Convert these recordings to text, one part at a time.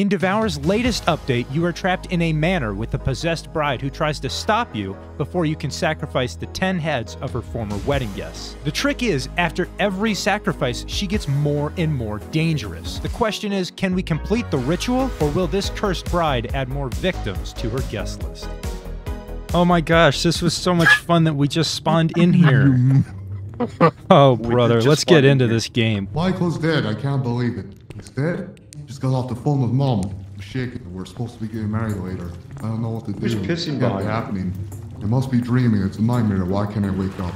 In Devour's latest update, you are trapped in a manor with a possessed bride who tries to stop you before you can sacrifice the 10 heads of her former wedding guests. The trick is, after every sacrifice, she gets more and more dangerous. The question is, can we complete the ritual, or will this cursed bride add more victims to her guest list? Oh my gosh, this was so much fun that we just spawned in here. Oh, brother, let's get into here. this game. Michael's dead. I can't believe it. He's dead? Just got off the phone with mom. I'm shaking. We're supposed to be getting married later. I don't know what to do. Who's pissing It can't behind be happening. I must be dreaming. It's a nightmare. Why can't I wake up?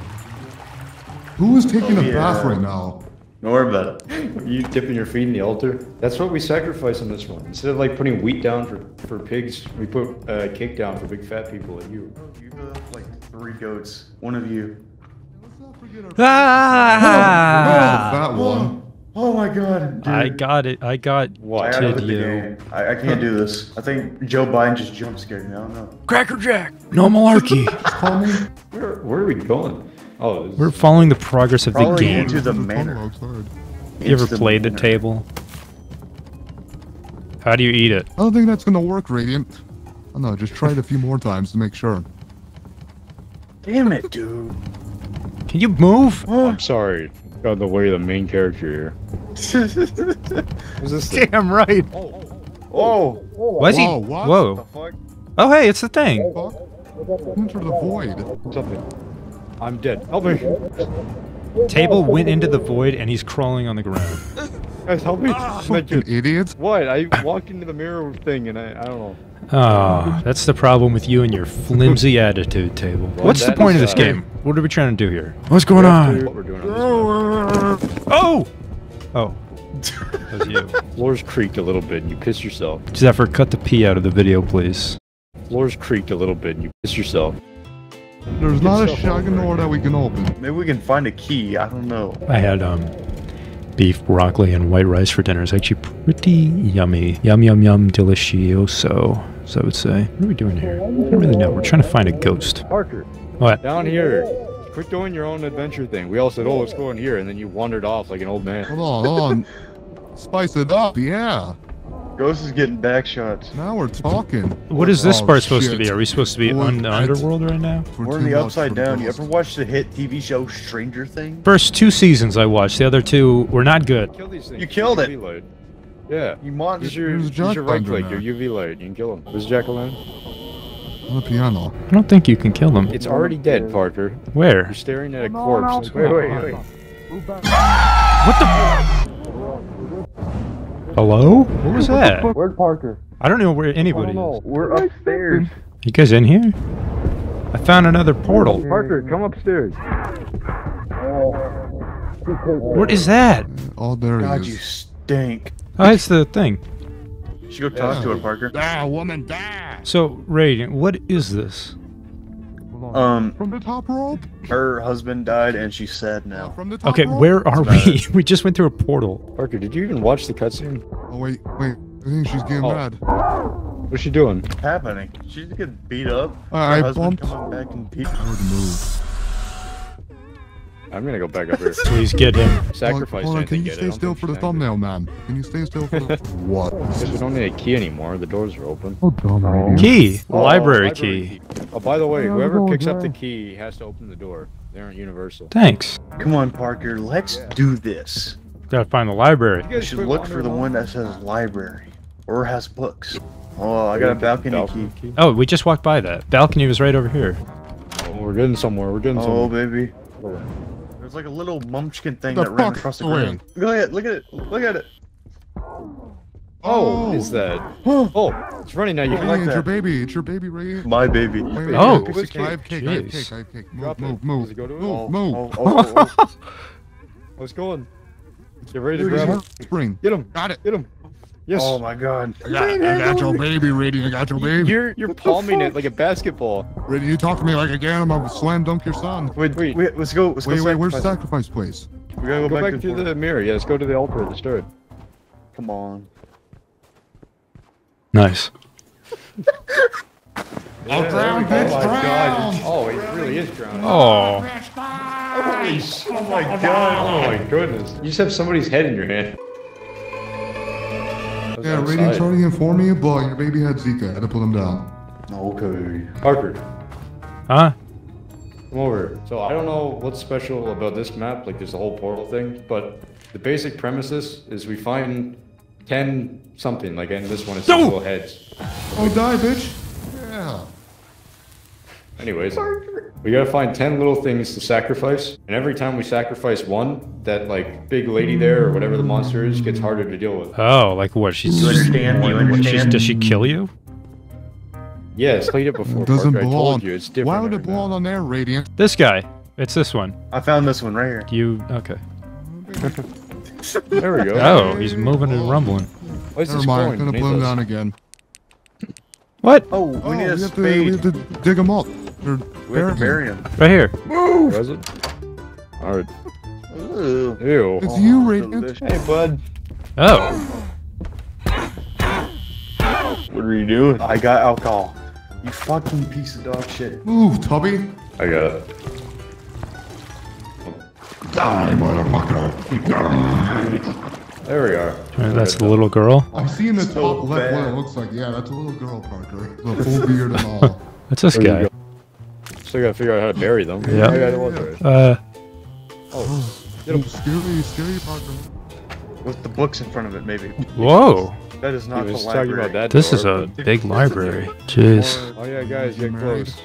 Who is taking Oh, a bath right now? Don't worry about it. You dipping your feet in the altar? That's what we sacrifice on this one. Instead of like putting wheat down for, for pigs, we put uh, cake down for big fat people like you. You have like three goats. One of you. Let's not forget our Ah! that one. Oh my god. Dude. I got it. I got I gotta did the you. game. I, I can't do this. I think Joe Biden just jump scared me. I don't know. Cracker Jack. No malarkey. Call me. Where, where are we going? Oh, this We're following the progress of the game. into the There's a tunnel manor. You ever the played the table? How do you eat it? I don't think that's gonna work, Radiant. I don't know. Just try it a few more times to make sure. Damn it, dude. Can you move? Oh, I'm sorry. Got the way of the main character here. What's this thing? Damn right. Oh, oh. Was he? Whoa, what? Whoa. the fuck? Oh, hey, it's the thing. Fuck. Enter the void. Something. I'm dead. Help me. Table went into the void and he's crawling on the ground. Guys, help me. Thank you. Fucking idiots. What? I walked into the mirror thing and I, I don't know. Oh, that's the problem with you and your flimsy attitude, Table. What's the that point of this uh, game? What are we trying to do here? What's going What we're doing on this Oh! Oh. That was you. Floors creaked a little bit and you pissed yourself. Zephyr, cut the P out of the video, please. Floors creaked a little bit and you pissed yourself. There's not a yourself shotgun door that we can open. Maybe we can find a key. I don't know. I had um beef, broccoli, and white rice for dinner. It's actually pretty yummy. Yum yum yum delicioso. So I would say. What are we doing here? I don't really know. We're trying to find a ghost. Parker, What? down here. Quit doing your own adventure thing. We all said, oh, let's go in here. And then you wandered off like an old man. Hold on, hold on. Spice it up, yeah. Ghost is getting back shots. Now we're talking. What is this Oh, part supposed to be? Are we supposed to be Well, on the that's- underworld right now? We're We're in the upside for the down. You ever watch the hit TV show Stranger Things? First two seasons I watched. The other two were not good. Kill these things. You killed Use it. UV Yeah. You mon- Use your, There's use your right click, there. your UV light. You can kill him. Was Jack alone? On the piano. I don't think you can kill them. It's already dead, Parker. Where? You're staring at a corpse. Wait, wait, wait. What the? Hello? What was that? Where's Parker? I don't know where anybody is. We're upstairs. You guys in here? I found another portal. Parker, come upstairs. What is that? Oh, there God, is. you stink. Oh, it's the thing. You should go talk to her, Parker. Ah, woman, die! So, Radiant, what is this? Hold on. Um, From the top rope? her husband died and she's sad now. From the top Okay, rope? where are we? We just went through a portal. Parker, did you even watch the cutscene? Oh, wait, wait. I think she's getting Oh. mad. What's she doing? What's happening? She's getting beat up. I her husband bumped- coming back and beat. I would move. I'm gonna go back up here. Please get him. Sacrifice Hold on, can you get it. Stay still for the she's angry. thumbnail, man? Can you stay still for the... what? Guess we don't need a key anymore. The doors are open. Oh, dumb oh. idiot. Key. Oh, library key. Oh, by the way, Yeah, whoever go picks up the key has to open the door. They aren't universal. Thanks. Come on, Parker. Let's do this. Gotta find the library. You should look for the one that says library or has books. Oh, I got a balcony, key. Oh, we just walked by that. Balcony was right over here. Oh, we're getting somewhere. We're getting somewhere. Oh, somewhere. baby. There's like a little munchkin thing The that ran across the away. ground. Look at it. Look at it. Look at it. Oh, what is that? Oh, it's running now. You Hey, can like it's your baby. It's your baby right here. My baby. Wait, wait, Oh. wait, Which I have cake. I have Jeez. cake. I have cake. Move, Drop it. move, Does move. it go to it? Move, Oh, move. oh, oh, oh, I was going. Get ready to Dude, grab him. spring. Get him. Got it. Get him. Yes. oh my god. I got, I got your baby, Rady. I got your baby. You're you're palming it like a basketball. Rady, you talk to me like a again. I'm gonna slam dunk your son. Wait, Wait. wait, let's go. Let's Wait, go wait, where's the sacrifice. sacrifice place? We gotta go, Go back, to through the. the mirror. Yeah, let's go to the altar at the start. Come on. Nice. I'll drown, Oh bitch, my drown. god. Oh, it really is drowning. Oh. Holy oh my god. Oh my goodness. You just have somebody's head in your hand. Was Yeah, outside. Radiant's already informed me, but your baby had Zika. I had to put him down. Okay. Parker, Huh? come over. So I don't know what's special about this map, like there's the whole portal thing, but the basic premises is we find 10 something, like in this one it's No! little heads. Oh, die, bitch. Yeah. Anyways, we gotta find 10 little things to sacrifice, and every time we sacrifice one, that like big lady there or whatever the monster is gets harder to deal with. Oh, like what? She's. You understand? You what, she's- understand? does she kill you? Yes, played it before. It doesn't Parker. I belong. told you it's different. Why would it every belong map. on there, Radiant? This guy. It's this one. I found this one right here. You okay? There we go. Oh, he's moving and rumbling. Why is Never mind. going? I'm gonna Beneath put him down again. What? Oh, we Oh, need a oh, have to, we have to dig him up. Or We have to bury bury him. him. Right here. Move! Was it? Alright. Ooh. Ew. It's you, Radiant. delicious. Hey, bud. Oh. What are you doing? I got alcohol. You fucking piece of dog shit. Move, Tubby. I got it. Die, motherfucker. There we are. That's the little girl. I'm seeing the So top left what it looks like. Yeah, that's a little girl, Parker. The full beard and all. That's this There guy. Still gotta figure out how to bury them. Yeah. I got one. Uh. Oh. Ooh, scary, scary, Parker. With the books in front of it, maybe. Whoa. That is He not the was talking library. about that. This door, is a big library. Jeez. Oh yeah, guys, get Married. close.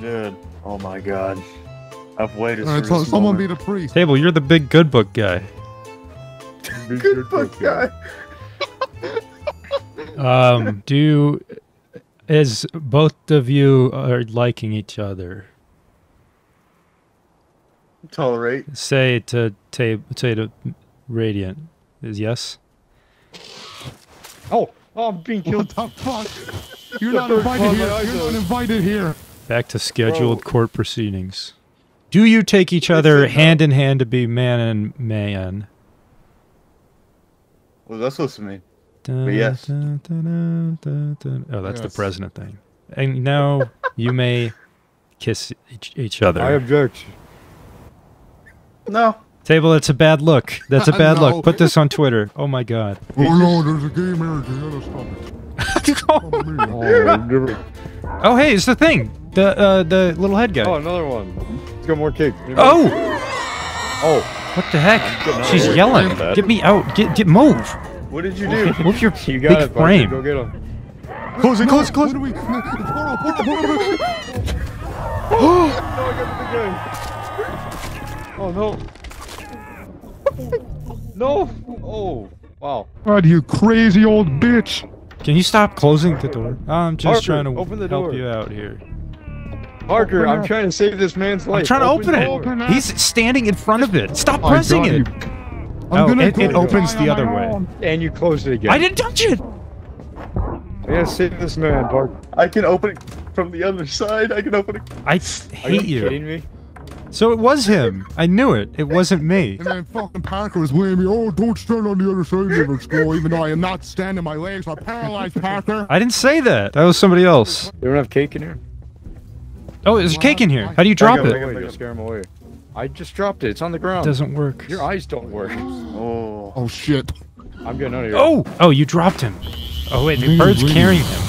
Dude. Oh my god. I've waited All right, so, this someone be the priest. Table, you're the big good book guy. Good book guy. Um, do you, is both of you are liking each other? Tolerate. Say to tab, say to Radiant is yes. Oh, oh, I'm being What killed. the fuck? You're not invited here. You're not invited here. Back to scheduled court proceedings. Do you take each other hand in hand to be man and man? What was that supposed to mean? Dun, yes. Oh, that's the president thing. And now you may kiss each, each other. I object. No. Table, that's a bad look. That's a bad No. look. Put this on Twitter. Oh my god. Oh no, there's a gay marriage. You gotta stop it. Stop. Oh, Oh, hey, it's the thing. The uh, the little head guy. oh, another one. Let's got more cake. Oh, Oh, what the heck? She's yelling. Get me out. Get get move. What did you do? Move your you big got it. Parker. frame. Go get him. Close it, close it, close it. Portal, portal, portal, portal. No, I got the big guy. Oh no. No. Oh. Wow. God, you crazy old bitch. Can you stop closing the door? I'm just Parker, trying to open the help door. you out here. Parker, I'm trying to save this man's life. I'm trying to open, the it. door. Open. He's standing in front of it. Stop I pressing got it. You. I'm Oh, gonna it- it opens the other way. And you closed it again. I didn't touch it. I gotta save this man, Parker. I can open it from the other side. I can open it. I Are you hate you. kidding me? So it was him. I knew it. It wasn't me. And then fucking Parker was blaming me. Oh, don't stand on the other side of the school, even though I am not standing. My legs are paralyzed, Parker. I didn't say that. That was somebody else. They don't have cake in here. Oh, there's cake in here. How do you drop Back up, it? back Away, you'll scare him away. I just dropped it. It's on the ground. It doesn't work. Your eyes don't work. Oh. Oh shit. I'm getting out of here. Oh, oh, you dropped him. Oh wait, the Leave, bird's leave. carrying him.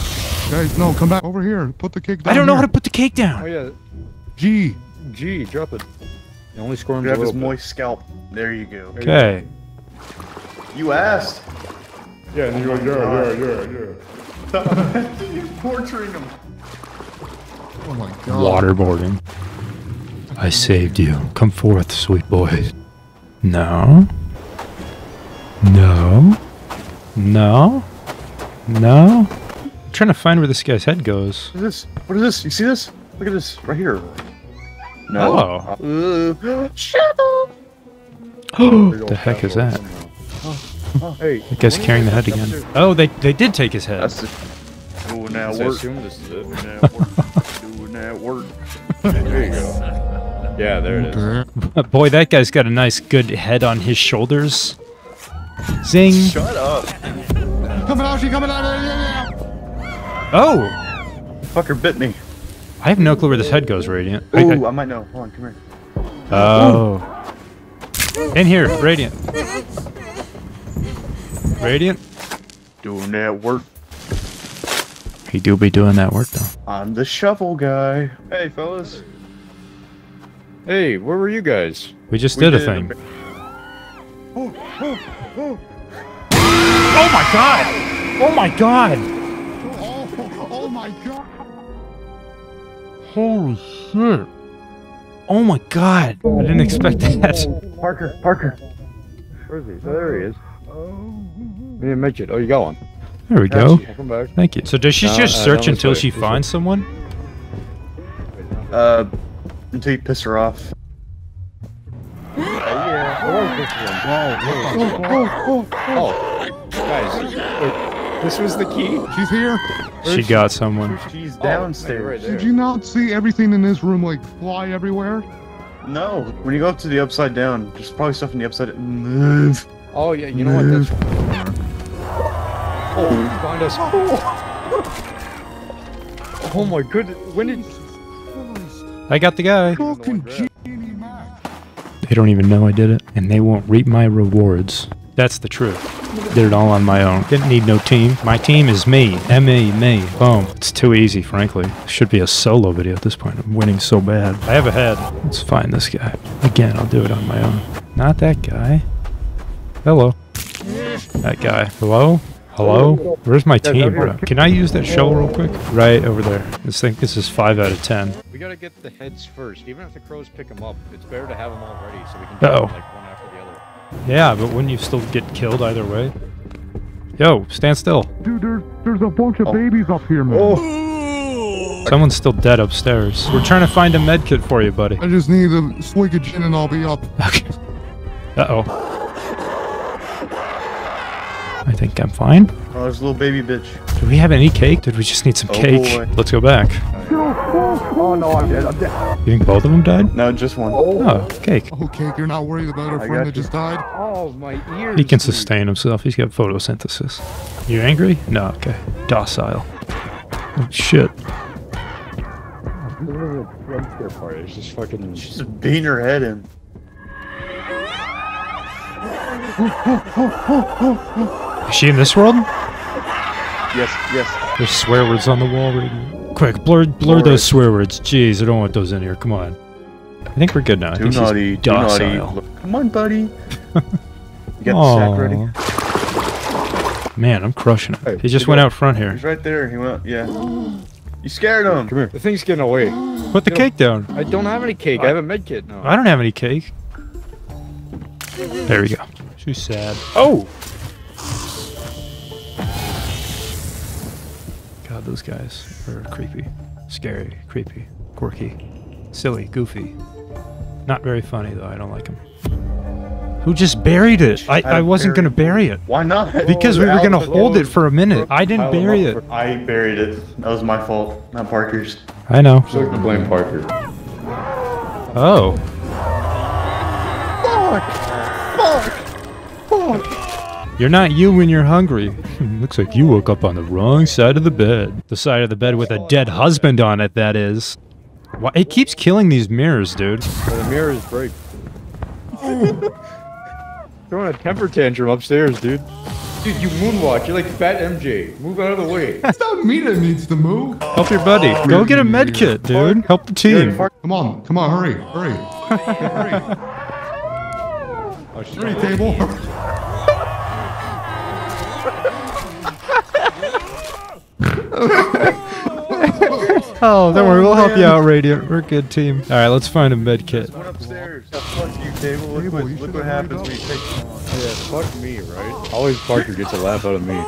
Guys, no, come back over here. Put the cake down I don't know how to put the cake down. Oh yeah. G. G, drop it. The only squirms a Grab his little bit. moist scalp. There you go. Okay. You asked. Yeah, and you're like, yeah, yeah, yeah, yeah. You're torturing him. Oh my god. Waterboarding. I saved you. Come forth, sweet boy. No. No. No. No. I'm trying to find where this guy's head goes. What is this? What is this? You see this? Look at this right here. No. Oh. Uh, shut up. the heck is that? Hey, I guess carrying the head again. Oh, they they did take his head. That's the doing that work. assume this is it. Doing that work. doing that work. There you go. Yeah, there it is. Boy, that guy's got a nice good head on his shoulders. Zing. Shut up. Coming out, she coming out. Yeah, yeah. Oh, Fucker bit me. I have no clue where this head goes, Radiant. I- I- Ooh, I might know. Hold on, come here. Oh. In here, Radiant. Radiant. Doing that work. He do be doing that work though. I'm the shovel guy. Hey, fellas. Hey, where were you guys? We just We did a did a thing. bit- Oh my god! Oh my god! Oh, oh my god! Holy shit! Oh my god! I didn't expect that. Parker, Parker. Where is he? Oh, there he is. Me and Midget. Oh, you got one. There we go. Welcome back. Thank you. So does she No, just uh, search until way, she this way. finds someone? Uh, until you piss her off. Oh, oh, oh, oh guys, wait, this was the key? She's here. She got someone. She's Oh, downstairs. right. Did you not see everything in this room like fly everywhere? No, when you go up to the upside down, there's probably stuff in the upside. Move. Oh, yeah, you know what? That's... Oh, behind us. Oh my goodness. When did... I got the guy. Fucking grab. Genie Mac. They don't even know I did it, and they won't reap my rewards. That's the truth. Did it all on my own. Didn't need no team. My team is me. M-E, me. Boom. It's too easy, frankly. Should be a solo video at this point. I'm winning so bad. I have a head. Let's find this guy. Again, I'll do it on my own. Not that guy. Hello. That guy. Hello? Hello? Where's my team, bro? Can I use that shovel real quick? Right over there. This think this is 5 out of 10. We gotta get the heads first. Even if the crows pick them up, it's better to have them all ready so we can do Uh-oh. them like one after the other. Yeah, but wouldn't you still get killed either way? Yo, stand still. Dude, there's, there's a bunch of oh. babies up here, man. Oh, Someone's still dead upstairs. We're trying to find a med kit for you, buddy. I just need a swig of gin and I'll be up. Okay. Uh-oh. I think I'm fine. oh, there's a little baby bitch. Do we have any cake? Did we just need some Oh, cake? boy. Let's go back. Oh no, I'm dead. I'm dead. You think both of them died? No, just one. Oh, cake. Oh, okay, you're not worried about our I friend that you. just died? Oh, my ears. He can dude. sustain himself. He's got photosynthesis. You angry? No, okay. Docile. Oh, shit. This is a jump scare part. It's just fucking... Just beating her head in. Is she in this world? Yes, yes. There's swear words on the wall. Right Quick, blur, blur Blur those it. swear words. Jeez, I don't want those in here. Come on. I think we're good now. I Too think she's naughty. Too docile. naughty. Come on, buddy. You got the sack ready? Man, I'm crushing it. Hey, he just went go. out front here. He's right there. He went. Yeah. You scared him. Come here. The thing's getting away. Put the Get cake down. I don't have any cake. I have a med kit now. I don't have any cake. There we go. She's sad. Oh! God, those guys are creepy. Scary, creepy, quirky, silly, goofy. Not very funny, though. I don't like them. Who just buried it? I, I'd I wasn't going to bury it. Why not? Because we were going to hold it for a minute. I didn't pile 'em bury it. for- I buried it. That was my fault, not Parker's. I know. So I can blame Parker. Oh. You're not you when you're hungry. Looks like you woke up on the wrong side of the bed. The side of the bed with a dead husband on it, that is. Why, it keeps killing these mirrors, dude. So the mirrors break. Throwing a temper tantrum upstairs, dude. Dude, you moonwalk. You're like fat MJ. Move out of the way. It's not me that needs to move. Help your buddy. Go get a med kit, dude. Help the team. Come on, come on, hurry, hurry. hurry. Oh, shit. Table. Oh, don't worry. We'll help you out, Radiant. We're a good team. All right, let's find a med kit. Went upstairs. Yeah, fuck you, table. Look, Table, what, look what happens when you take them on. Yeah, fuck me, right? Always Parker gets a laugh out of me.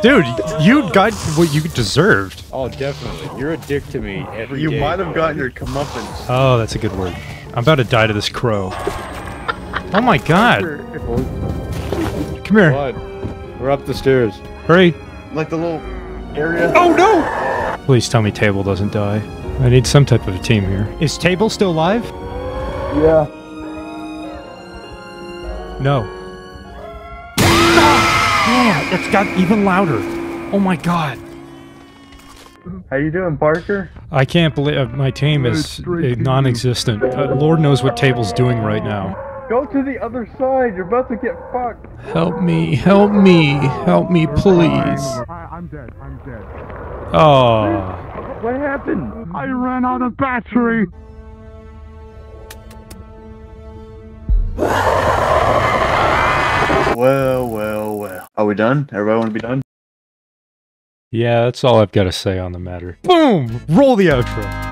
Dude, you got what you deserved. Oh, definitely. You're a dick to me every You day, might have bro. gotten your comeuppance. Oh, that's a good word. I'm about to die to this crow. Oh my god. Come here. We're up the stairs. Hurry. Like the little area. Oh no! Please tell me Table doesn't die. I need some type of a team here. Is Table still alive? Yeah. No. Man, it's got even louder. Oh my god. How you doing, Parker? I can't believe uh, my team is uh, non-existent. Uh, Lord knows what Table's doing right now. Go to the other side. You're about to get fucked. Help me, help me, help me, please. I, I'm dead. I'm dead. Oh. What happened? I ran out of battery. Well, well, well. Are we done? Everybody want to be done? Yeah, that's all I've got to say on the matter. Boom! Roll the outro.